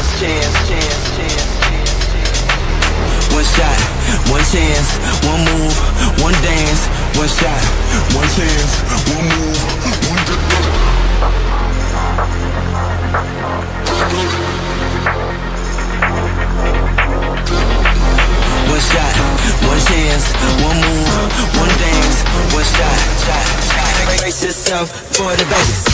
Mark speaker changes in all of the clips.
Speaker 1: One shot, one chance, one move, one dance. One shot, one chance, one move, one dance. One shot, one chance, one move, one dance. One shot, shot, shot. Brace yourself for the bass.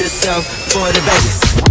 Speaker 1: Yourself for the bass.